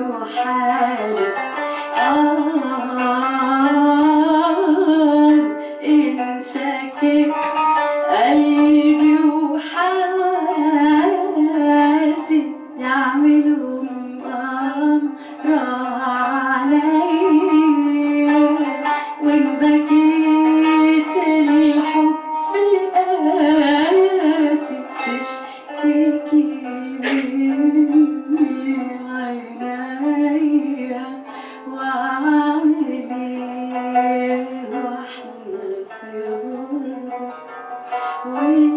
وحالك آه إن قلبي وحاسي يعملوا أمرك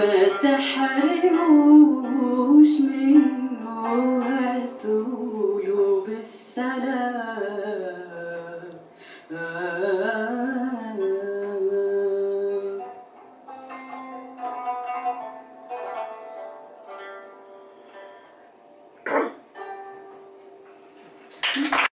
ما تحرموش منه وتقولوا بالسلام